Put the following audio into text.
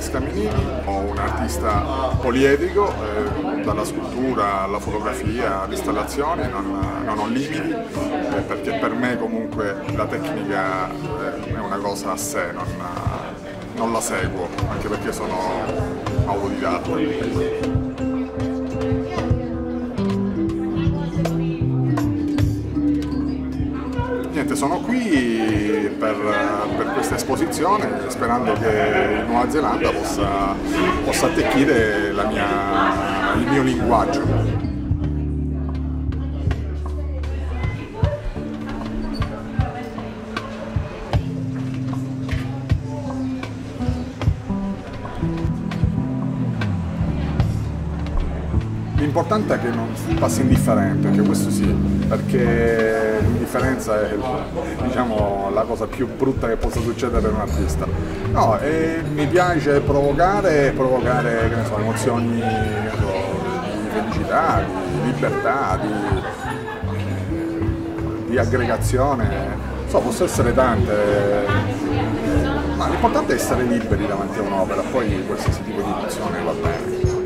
Scaminini, un artista poliedrico, eh, dalla scultura alla fotografia, alle installazioni, non, non ho limiti, eh, perché per me comunque la tecnica eh, è una cosa a sé, non, non la seguo, anche perché sono autodidatta. Niente, sono qui per, per, questa esposizione sperando che Nuova Zelanda possa, possa attecchire mia, il mio linguaggio. L'importante è che non passi indifferente, anche questo sì, perché l'indifferenza è diciamo, la cosa più brutta che possa succedere per un artista. No, mi piace provocare, provocare so, emozioni so, di felicità, di libertà, di, di aggregazione, so, possono essere tante, ma l'importante è essere liberi davanti a un'opera, poi qualsiasi tipo di emozione va bene.